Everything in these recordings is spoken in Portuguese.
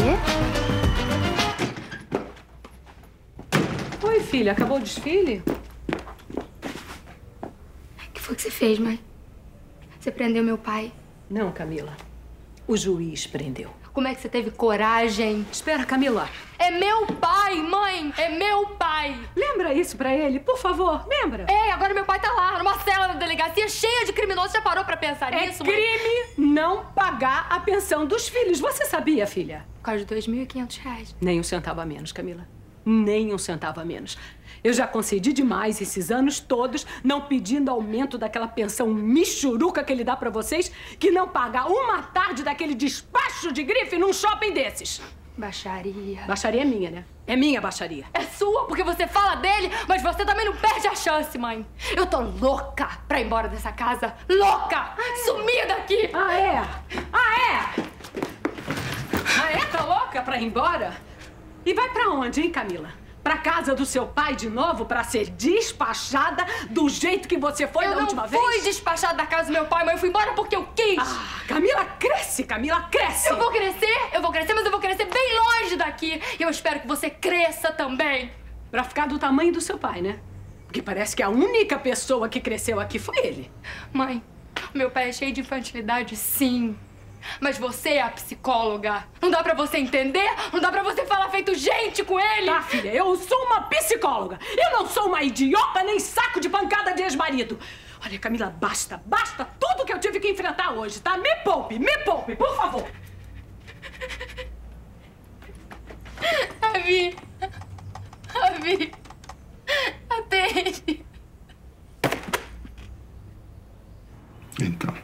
Quê? Oi, filha. Acabou o desfile? O que foi que você fez, mãe? Você prendeu meu pai. Não, Camila. O juiz prendeu. Como é que você teve coragem? Espera, Camila. É meu pai, mãe! É meu pai! Lembra isso pra ele, por favor. Lembra? É, agora meu pai tá lá, numa cela da delegacia cheia de criminosos. Já parou pra pensar É nisso, mãe? crime não pagar a pensão dos filhos. Você sabia, filha? Por causa de 2.500 reais. Nem um centavo a menos, Camila. Nem um centavo a menos. Eu já concedi demais esses anos todos, não pedindo aumento daquela pensão michuruca que ele dá pra vocês, que não paga uma tarde daquele despacho de grife num shopping desses. Baixaria. Baixaria é minha, né? É minha baixaria. É sua, porque você fala dele, mas você também não perde a chance, mãe. Eu tô louca pra ir embora dessa casa. Louca! Sumir daqui! Ah, é? Ah, é? Ah, é? Tá louca pra ir embora? E vai pra onde, hein, Camila? Pra casa do seu pai de novo pra ser despachada do jeito que você foi eu da não última fui vez? despachada da casa do meu pai, mãe. Eu fui embora porque eu quis. Ah, Camila, cresce, Camila, cresce! Eu vou crescer, eu vou crescer, mas eu vou crescer bem longe daqui. E eu espero que você cresça também. Pra ficar do tamanho do seu pai, né? Porque parece que a única pessoa que cresceu aqui foi ele. Mãe, meu pai é cheio de infantilidade, sim. Mas você é a psicóloga. Não dá pra você entender? Não dá pra você falar feito gente com ele? Tá, filha, eu sou uma psicóloga. Eu não sou uma idiota nem saco de pancada de ex-marido. Olha, Camila, basta, basta tudo que eu tive que enfrentar hoje, tá? Me poupe, me poupe, por favor. Avi. Avi. Atende. Então,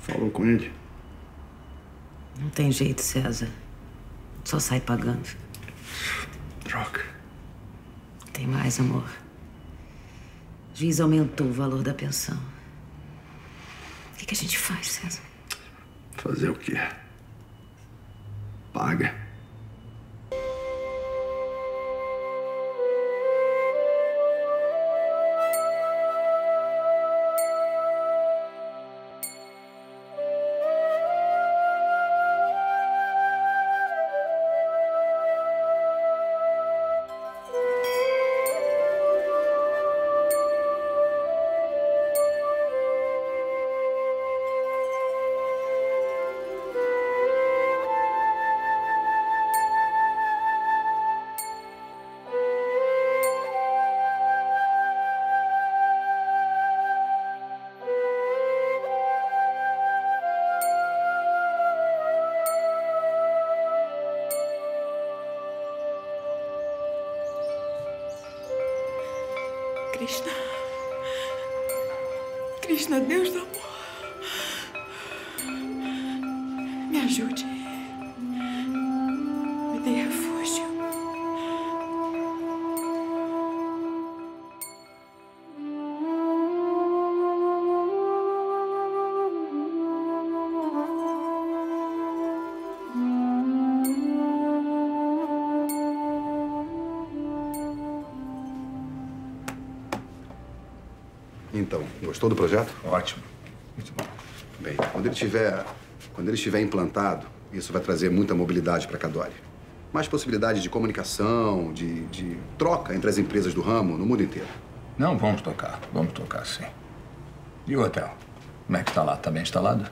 falou com ele? Não tem jeito, César. Só sai pagando. Droga. Tem mais, amor. O juiz aumentou o valor da pensão. O que, que a gente faz, César? Fazer o quê? Paga. Krishna. Krishna, Deus do amor. Me ajude. Então, gostou do projeto? Ótimo. Muito bom. Bem, quando ele estiver, quando ele estiver implantado, isso vai trazer muita mobilidade para Cadore. Mais possibilidade de comunicação, de, de troca entre as empresas do ramo no mundo inteiro. Não, vamos tocar. Vamos tocar, sim. E o hotel? Como é que tá lá? Tá bem instalado?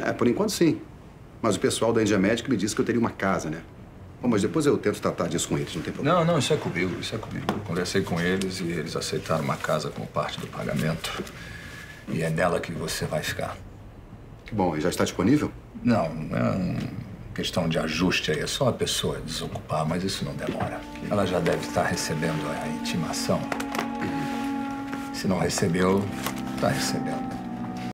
É, por enquanto sim. Mas o pessoal da Índia Médica me disse que eu teria uma casa, né? Bom, mas depois eu tento tratar disso com eles, não tem problema. Não, não, isso é comigo, isso é comigo. Eu conversei com eles e eles aceitaram uma casa como parte do pagamento. E é nela que você vai ficar. Que bom, e já está disponível? Não, não é uma questão de ajuste aí. É só a pessoa desocupar, mas isso não demora. Ela já deve estar recebendo a intimação. Se não recebeu, está recebendo.